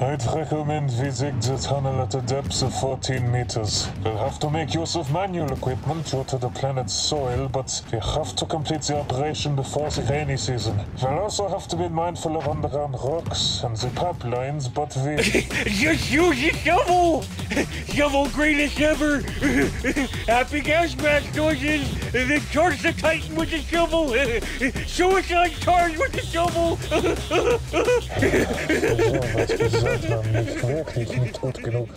I'd recommend visiting the tunnel at a depth of 14 meters. We'll have to make use of manual equipment due to the planet's soil, but we have to complete the operation before the rainy season. We'll also have to be mindful of underground rocks and the pipelines, but we... Just use the shovel! Shovel greatest ever! Happy gas mask noises! Then charge the Titan with the shovel! Suicide charge with the shovel! Genug.